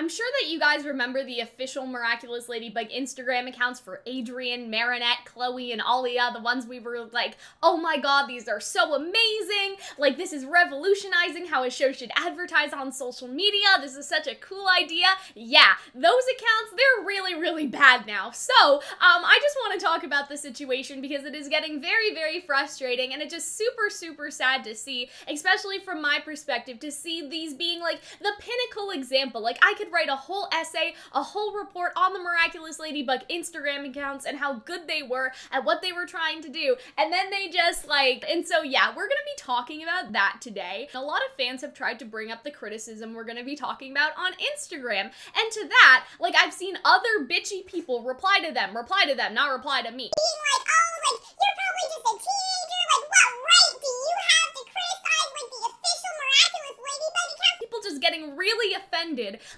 I'm sure that you guys remember the official Miraculous Ladybug Instagram accounts for Adrien, Marinette, Chloe, and Alya, the ones we were like, oh my god, these are so amazing! Like, this is revolutionizing how a show should advertise on social media. This is such a cool idea. Yeah, those accounts, they're really, really bad now. So, um, I just want to talk about the situation because it is getting very, very frustrating and it's just super, super sad to see, especially from my perspective, to see these being like the pinnacle example. Like, I could write a whole essay, a whole report on the Miraculous Ladybug Instagram accounts and how good they were at what they were trying to do. And then they just like, and so yeah, we're gonna be talking about that today. A lot of fans have tried to bring up the criticism we're gonna be talking about on Instagram. And to that, like I've seen other bitchy people reply to them, reply to them, not reply to me. Being like, oh, like, you're probably just a teenager. Like, what right do you have to criticize, like, the official Miraculous Ladybug account? People just getting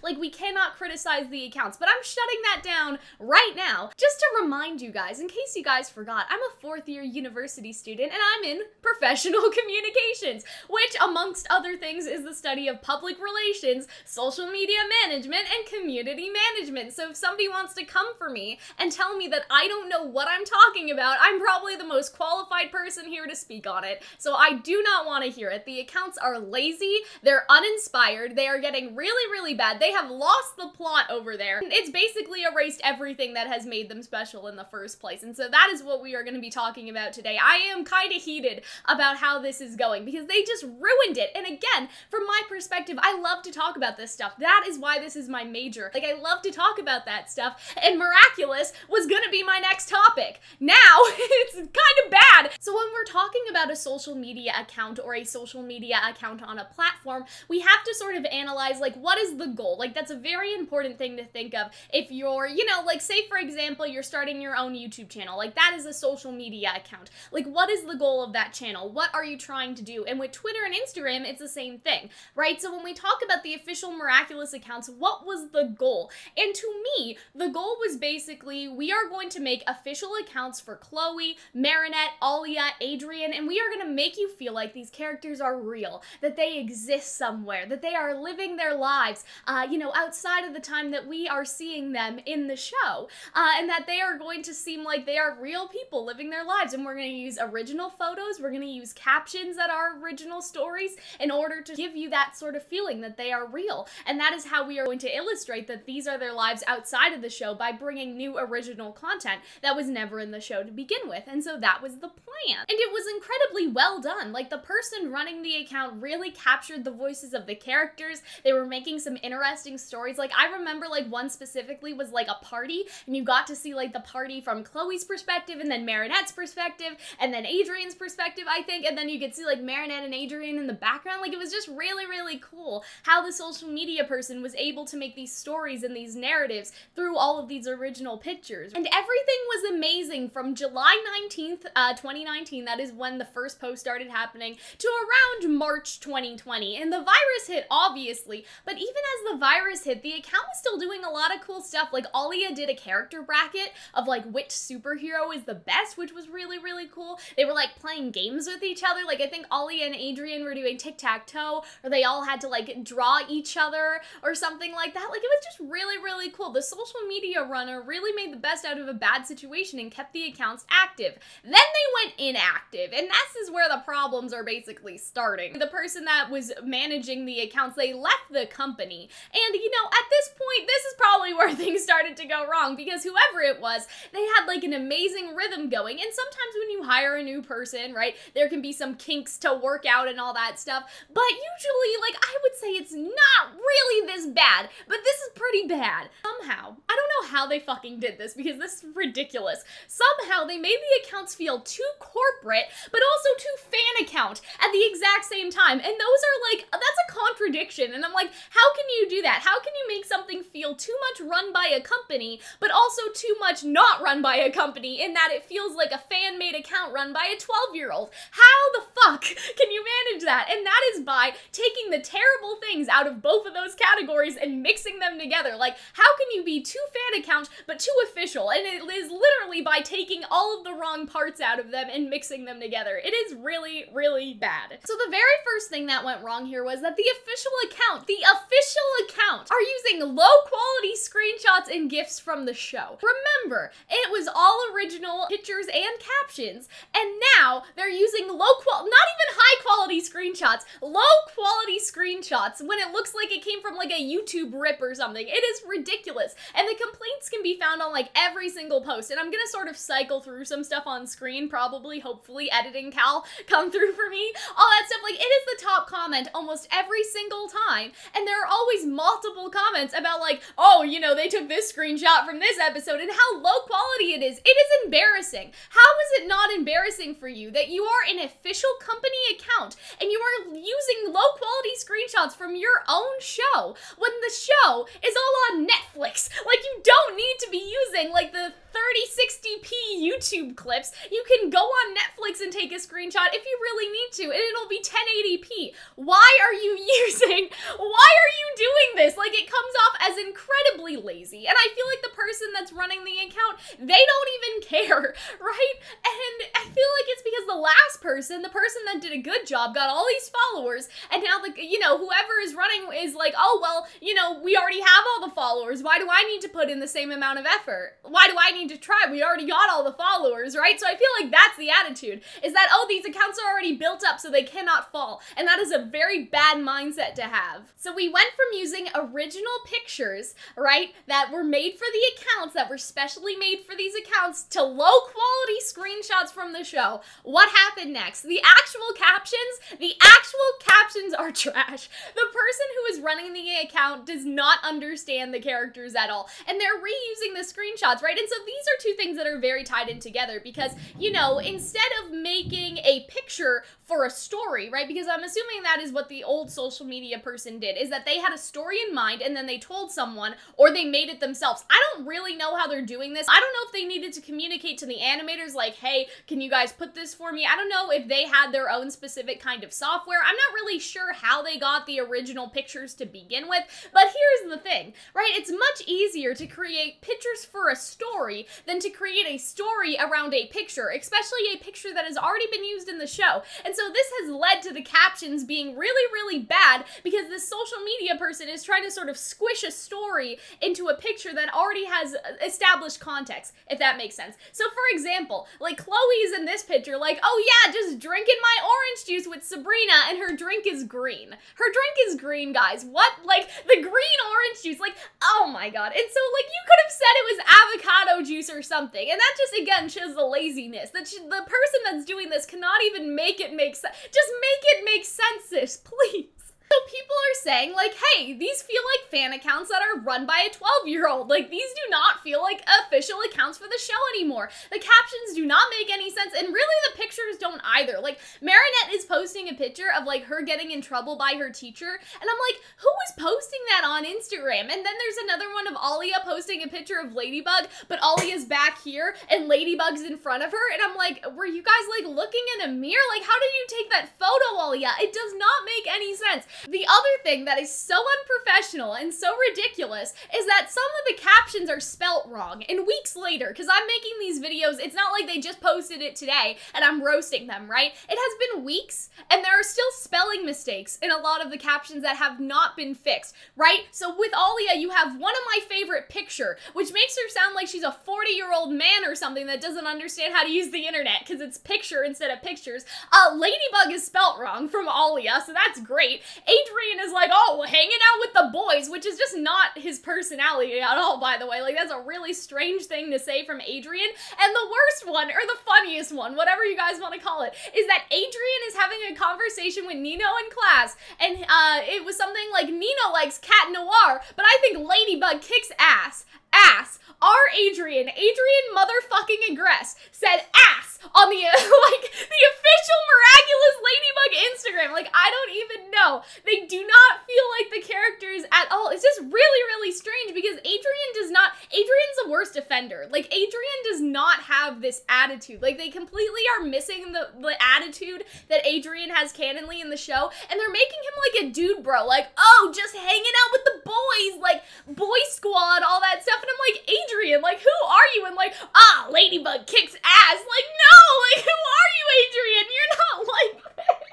like we cannot criticize the accounts. But I'm shutting that down right now. Just to remind you guys, in case you guys forgot, I'm a fourth year university student and I'm in professional communications, which, amongst other things, is the study of public relations, social media management, and community management. So if somebody wants to come for me and tell me that I don't know what I'm talking about, I'm probably the most qualified person here to speak on it. So I do not want to hear it. The accounts are lazy, they're uninspired, they are getting really, really bad. They have lost the plot over there. It's basically erased everything that has made them special in the first place. And so that is what we are going to be talking about today. I am kind of heated about how this is going because they just ruined it. And again, from my perspective, I love to talk about this stuff. That is why this is my major. Like, I love to talk about that stuff. And Miraculous was going to be my next topic. Now, it's kind of bad. So when we're talking about a social media account or a social media account on a platform, we have to sort of analyze, like, what is the goal? Like, that's a very important thing to think of if you're, you know, like, say, for example, you're starting your own YouTube channel. Like, that is a social media account. Like, what is the goal of that channel? What are you trying to do? And with Twitter and Instagram, it's the same thing, right? So when we talk about the official Miraculous accounts, what was the goal? And to me, the goal was basically we are going to make official accounts for Chloe, Marinette, Alya, Adrien, and we are going to make you feel like these characters are real, that they exist somewhere, that they are living their lives, uh, you know, outside of the time that we are seeing them in the show, uh, and that they are going to seem like they are real people living their lives. And we're going to use original photos, we're going to use captions that are original stories in order to give you that sort of feeling that they are real. And that is how we are going to illustrate that these are their lives outside of the show by bringing new original content that was never in the show to begin with. And so that was the plan. And it was incredibly well done. Like the person running the account really captured the voices of the characters. They were making some interesting stories. Like I remember like one specifically was like a party and you got to see like the party from Chloe's perspective and then Marinette's perspective and then Adrien's perspective, I think, and then you could see like Marinette and Adrien in the background. Like it was just really, really cool how the social media person was able to make these stories and these narratives through all of these original pictures. And everything was amazing from July 19th, uh, 2019, that is when the first post started happening, to around March 2020. And the virus hit, obviously, but even as the virus hit, the account was still doing a lot of cool stuff. Like Alya did a character bracket of like which superhero is the best, which was really, really cool. They were like playing games with each other. Like I think Alya and Adrien were doing tic-tac-toe, or they all had to like draw each other or something like that. Like it was just really, really cool. The social media runner really made the best out of a bad situation and kept the accounts active. Then they went inactive, and this is where the problems are basically starting. The person that was managing the accounts, they left the company. And you know, at this point, this is probably where things started to go wrong because whoever it was, they had like an amazing rhythm going. And sometimes when you hire a new person, right, there can be some kinks to work out and all that stuff. But usually, like, I would say it's not really this bad, but this is pretty bad. Somehow, I don't know how they fucking did this because this is ridiculous. Somehow they made the accounts feel too corporate, but also too fan account at the exact same time. And those are like, that's a contradiction. And I'm like, how can you do that? How can you make something feel too much run by a company, but also too much not run by a company in that it feels like a fan made account run by a 12 year old? How the fuck can you manage that? And that is by taking the terrible things out of both of those categories and mixing them together. Like, how can you be too fan account, but too official. And it is literally by taking all of the wrong parts out of them and mixing them together. It is really, really bad. So the very first thing that went wrong here was that the official account, the official account, are using low quality screenshots and GIFs from the show. Remember, it was all original pictures and captions, and now they're using low quality, not even high quality screenshots, low quality screenshots when it looks like it came from like a YouTube rip or something. It is ridiculous. And the complaints can be found on like every single post. And I'm gonna sort of cycle through some stuff on screen, probably, hopefully, editing Cal come through for me. All that stuff. Like, it is the top comment almost every single time. And there are always multiple comments about, like, oh, you know, they took this screenshot from this episode and how low quality it is. It is embarrassing. How is it not embarrassing for you that you are an official company account and you are using low quality screenshots from your own show when the show is all on Netflix? Like, you don't need to be using, like, the 3060p YouTube clips. You can go on Netflix and take a screenshot if you really need to, and it'll be 1080p. Why are you using, why are you doing this? Like, it comes off as incredibly lazy, and I feel like the person that's running the account, they don't even care, right? And I feel like it's because the last person, the person that did a good job, got all these followers, and now, like, you know, whoever is running is like, oh, well, you know, we already have all the followers. Why do I need to put in the same amount of effort? Why do I need to try? We already got all the followers, right? So I feel like that's the attitude is that, oh, these accounts are already built up so they cannot fall. And that is a very bad mindset to have. So we went from using original pictures, right, that were made for the accounts, that were specially made for these accounts, to low quality screenshots from the show. What happened next? The actual captions, the actual captions are trash. The person who is running the account does not understand the characters at all. And they're reusing the screenshots, right? And so these are two things that are very tied in together because, you know, instead of making a picture for a story, right? Because I'm assuming that is what the old social media person did, is that they had a story in mind and then they told someone or they made it themselves. I don't really know how they're doing this. I don't know if they needed to communicate to the animators like, hey, can you guys put this for me? I don't know if they had their own specific kind of software. I'm not really sure how they got the original pictures to begin with, but here's the thing, right? It's much easier to create pictures for a story than to create a story around a picture, especially a picture that has already been used in the show. And so this has led to the captions being really, really bad because this social media person is trying to sort of squish a story into a picture that already has established context, if that makes sense. So for example, like Chloe's in this picture, like, oh yeah, just drinking my orange juice with Sabrina and her drink is green. Her drink is green, guys. What? Like, the green orange juice, like, oh my god. And so, like, you could have said it was avocado juice or something. And that just, again, shows the laziness. That the person that's doing this cannot even make it make sense. Just make it make sense, sis, please. So people are saying, like, hey, these feel like fan accounts that are run by a 12 year old. Like, these do not feel like official accounts for the show anymore. The captions do not make any sense, and really the pictures don't either. Like, Marinette is posting a picture of, like, her getting in trouble by her teacher, and I'm like, who is posting that on Instagram? And then there's another one of Alya posting a picture of Ladybug, but Alya's back here, and Ladybug's in front of her, and I'm like, were you guys, like, looking in a mirror? Like, how did you take that photo, Alya? It does not make any sense. The other thing that is so unprofessional and so ridiculous is that some of the captions are spelt wrong. And weeks later, because I'm making these videos, it's not like they just posted it today and I'm roasting them, right? It has been weeks and there are still spelling mistakes in a lot of the captions that have not been fixed, right? So with Alya, you have one of my favorite picture, which makes her sound like she's a 40 year old man or something that doesn't understand how to use the internet because it's picture instead of pictures. Uh, Ladybug is spelt wrong from Alya, so that's great. Adrien is like, oh, hanging out with the boys, which is just not his personality at all, by the way. Like, that's a really strange thing to say from Adrien. And the worst one, or the funniest one, whatever you guys want to call it, is that Adrien is having a conversation with Nino in class, and uh, it was something like Nino likes Cat Noir, but I think Ladybug kicks ass ass. Our Adrien, Adrien motherfucking Agreste, said ass on the, like, the official miraculous Ladybug Instagram. Like, I don't even know. They do not feel like the characters at all. It's just really, really strange because Adrien does not, Adrien's the worst offender. Like Adrien does not have this attitude. Like they completely are missing the, the attitude that Adrien has canonly in the show, and they're making him like a dude bro. Like oh, just hanging out with the boys, like boy squad, all that stuff. And I'm like Adrien, like who are you? And like ah, Ladybug kicks ass. Like no, like who are you, Adrien? You're not like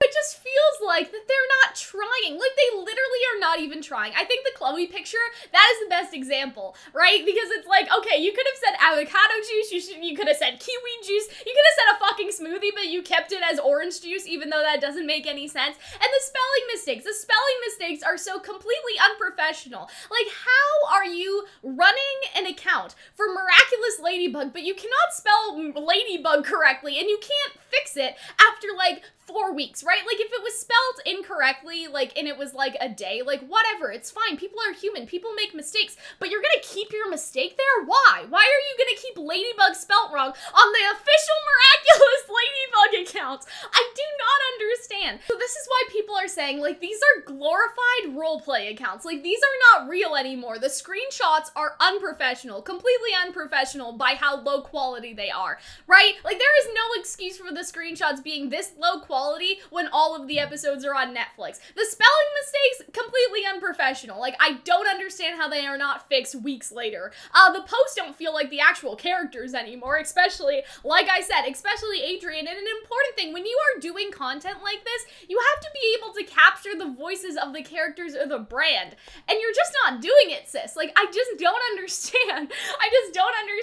it just feels like that they're not trying. Like they literally are not even trying. I think the Chloe picture that is the best example, right? Because it's like, okay, you could have said avocado juice, you should, you could have said kiwi juice, you could have said a fucking smoothie, but you kept it as orange juice, even though that doesn't make any sense. And the spelling mistakes, the spelling mistakes are so completely unprofessional. Like, how are you running an account for miraculous ladybug, but you cannot spell ladybug correctly, and you can't fix it after like four weeks, right? Like if it was spelled incorrectly, like and it was like a day, like whatever, it's fine. People are human. People make mistakes, but you're gonna keep your mistake there? Why? Why are you gonna keep Ladybug spelt wrong on the official miraculous Ladybug account? I do not understand. So this is why people are saying like these are glorified roleplay accounts. Like these are not real anymore. The screenshots are unprofessional, completely unprofessional by how low quality they are, right? Like there is no excuse for the screenshots being this low quality quality when all of the episodes are on Netflix. The spelling mistakes, completely unprofessional. Like, I don't understand how they are not fixed weeks later. Uh, the posts don't feel like the actual characters anymore, especially, like I said, especially Adrien. And an important thing, when you are doing content like this, you have to be able to capture the voices of the characters or the brand. And you're just not doing it, sis. Like, I just don't understand. I just don't understand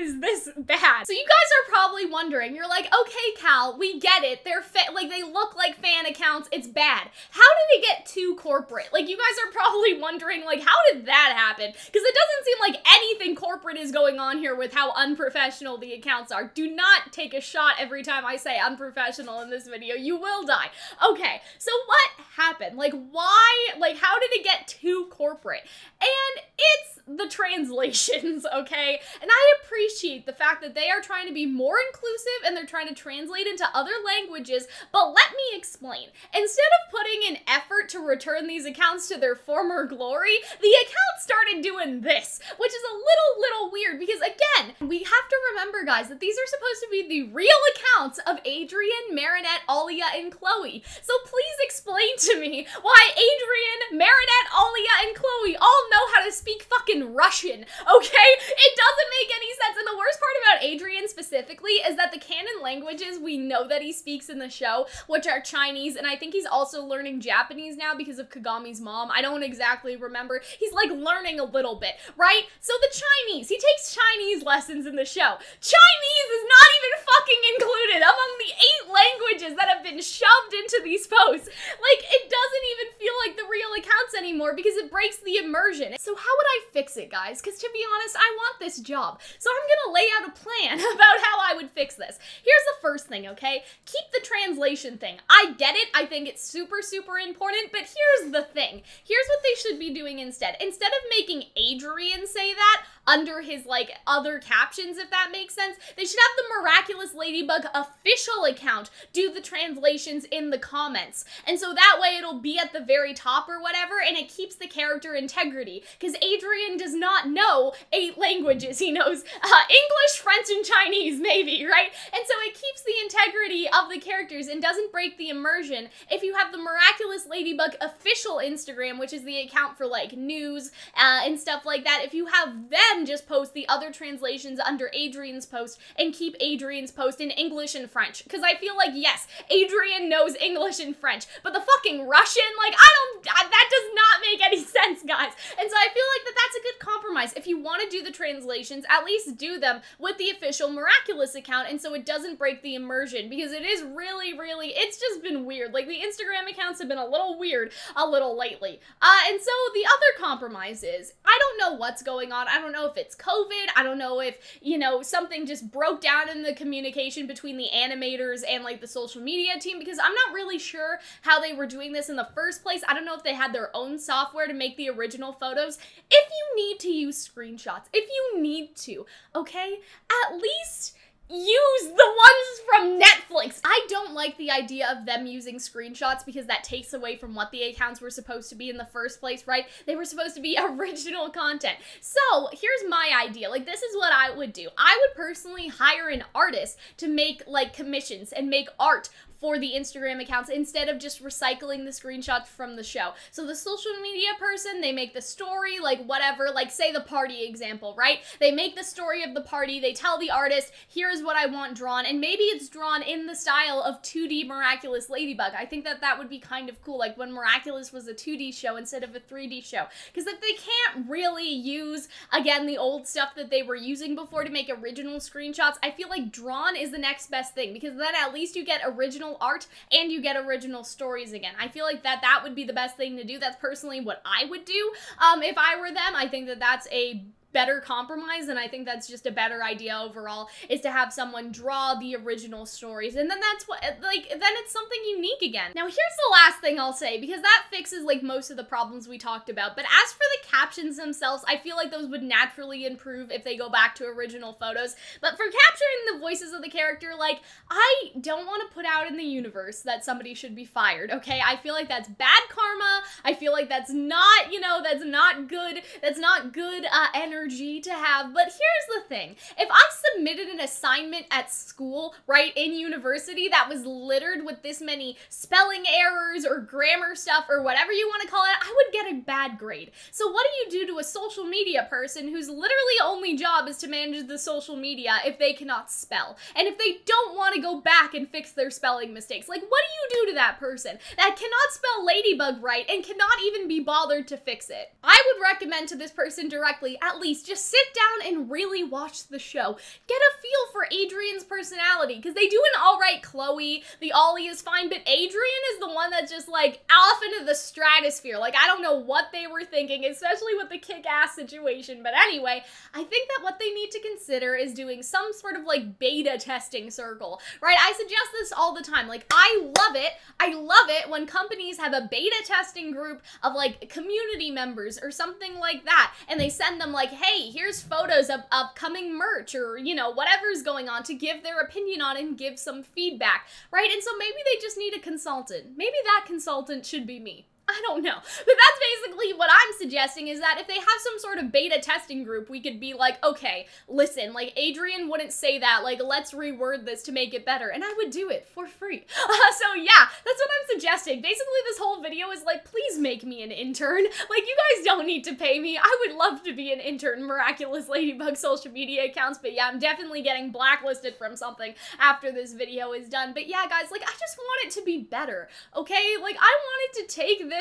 is this bad. So you guys are probably wondering, you're like, okay, Cal, we get it. They're like they look like fan accounts. It's bad. How did it get too corporate? Like you guys are probably wondering like how did that happen? Because it doesn't seem like anything corporate is going on here with how unprofessional the accounts are. Do not take a shot every time I say unprofessional in this video. You will die. Okay, so what happened? Like why, like how did it get too corporate? And it's the translations, okay? And I appreciate the fact that they are trying to be more inclusive and they're trying to translate into other languages, but let me explain. Instead of putting an effort to return these accounts to their former glory, the account started doing this, which is a little, little weird because again, we have to remember, guys, that these are supposed to be the real accounts of Adrien, Marinette, Alya, and Chloe. So please explain to me why Adrien, Marinette, Alya, and Chloe all know how to speak fucking Russian, okay? It doesn't make any sense. And the worst part about Adrien specifically is that the canon languages we know that he speaks in the show, which are Chinese, and I think he's also learning Japanese now because of Kagami's mom. I don't exactly remember. He's like learning a little bit, right? So the Chinese, he takes Chinese lessons in the show. Chinese is not even fucking included among the eight languages that have been shoved into these posts. Like, it doesn't even feel like the real accounts anymore because it breaks the immersion. So how would I fix it, guys? Because to be honest, I want this job. So I'm gonna lay out a plan about how I would fix this. Here's the first thing, okay? Keep the translation thing. I get it. I think it's super, super important, but here's the thing. Here's what they should be doing instead. Instead of making Adrien say that, under his like other captions, if that makes sense. They should have the Miraculous Ladybug official account do the translations in the comments. And so that way it'll be at the very top or whatever, and it keeps the character integrity. Because Adrien does not know eight languages. He knows uh, English, French, and Chinese, maybe, right? And so it keeps the integrity of the characters and doesn't break the immersion if you have the Miraculous Ladybug official Instagram, which is the account for like news uh, and stuff like that. If you have them just post the other translations under Adrien's post and keep Adrien's post in English and French. Because I feel like, yes, Adrien knows English and French, but the fucking Russian, like, I don't, that does not make any sense, guys. And so I feel like that that's a good compromise. If you want to do the translations, at least do them with the official Miraculous account, and so it doesn't break the immersion, because it is really, really, it's just been weird. Like, the Instagram accounts have been a little weird a little lately. Uh, and so the other compromise is, I don't know what's going on. I don't know know if it's COVID. I don't know if, you know, something just broke down in the communication between the animators and like the social media team because I'm not really sure how they were doing this in the first place. I don't know if they had their own software to make the original photos. If you need to use screenshots, if you need to, okay, at least use the ones from Netflix. I don't like the idea of them using screenshots because that takes away from what the accounts were supposed to be in the first place, right? They were supposed to be original content. So here's my idea. Like, this is what I would do. I would personally hire an artist to make like commissions and make art for the Instagram accounts instead of just recycling the screenshots from the show. So the social media person, they make the story, like whatever, like say the party example, right? They make the story of the party, they tell the artist, here's what I want drawn, and maybe it's drawn in the style of 2D Miraculous Ladybug. I think that that would be kind of cool, like when Miraculous was a 2D show instead of a 3D show. Because if they can't really use, again, the old stuff that they were using before to make original screenshots, I feel like drawn is the next best thing because then at least you get original art and you get original stories again. I feel like that that would be the best thing to do. That's personally what I would do um, if I were them. I think that that's a better compromise and i think that's just a better idea overall is to have someone draw the original stories and then that's what like then it's something unique again. Now here's the last thing i'll say because that fixes like most of the problems we talked about but as for the captions themselves i feel like those would naturally improve if they go back to original photos but for capturing the voices of the character like i don't want to put out in the universe that somebody should be fired okay? I feel like that's bad karma. I feel like that's not you know that's not good that's not good uh, energy energy to have. But here's the thing if I submitted an assignment at school, right, in university that was littered with this many spelling errors or grammar stuff or whatever you want to call it, I would get a bad grade. So, what do you do to a social media person whose literally only job is to manage the social media if they cannot spell? And if they don't want to go back and fix their spelling mistakes? Like, what do you do to that person that cannot spell ladybug right and cannot even be bothered to fix it? I would recommend to this person directly at least just sit down and really watch the show. Get a feel for Adrien's personality, because they do an alright Chloe, the Ollie is fine, but Adrien is the one that's just like off into the stratosphere. Like, I don't know what they were thinking, especially with the kick ass situation. But anyway, I think that what they need to consider is doing some sort of like beta testing circle, right? I suggest this all the time. Like, I love it. I love it when companies have a beta testing group of like community members or something like that, and they send them like, hey, here's photos of upcoming merch or, you know, whatever's going on to give their opinion on and give some feedback, right? And so maybe they just need a consultant. Maybe that consultant should be me. I don't know. But that's basically what I'm suggesting is that if they have some sort of beta testing group, we could be like, okay, listen, like Adrien wouldn't say that, like let's reword this to make it better. And I would do it for free. Uh, so yeah, that's what I'm suggesting. Basically, this whole video is like, please make me an intern. Like you guys don't need to pay me. I would love to be an intern Miraculous Ladybug social media accounts. But yeah, I'm definitely getting blacklisted from something after this video is done. But yeah, guys, like I just want it to be better, okay? Like I wanted to take this,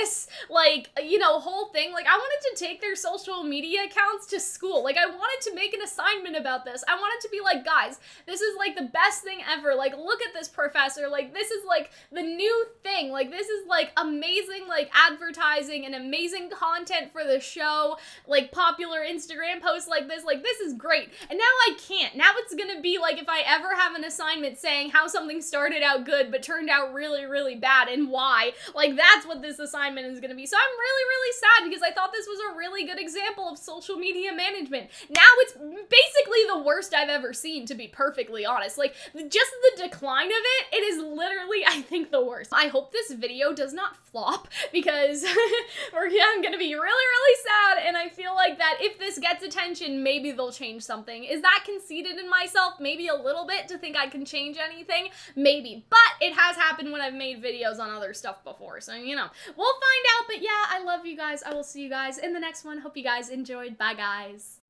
like, you know, whole thing. Like, I wanted to take their social media accounts to school. Like, I wanted to make an assignment about this. I wanted to be like, guys, this is like the best thing ever. Like, look at this professor. Like, this is like the new thing. Like, this is like amazing, like, advertising and amazing content for the show. Like, popular Instagram posts like this. Like, this is great. And now I can't. Now it's gonna be like if I ever have an assignment saying how something started out good but turned out really, really bad and why. Like, that's what this assignment is to be. So I'm really, really sad because I thought this was a really good example of social media management. Now it's basically the worst I've ever seen, to be perfectly honest. Like, just the decline of it, it is literally, I think, the worst. I hope this video does not flop because we're, yeah, I'm to be really, really sad. And I feel like that if this gets attention, maybe they'll change something. Is that conceited in myself? Maybe a little bit to think I can change anything? Maybe. But it has happened when I've made videos on other stuff before. So, you know, we'll find out. But yeah, I love you guys. I will see you guys in the next one. Hope you guys enjoyed. Bye, guys.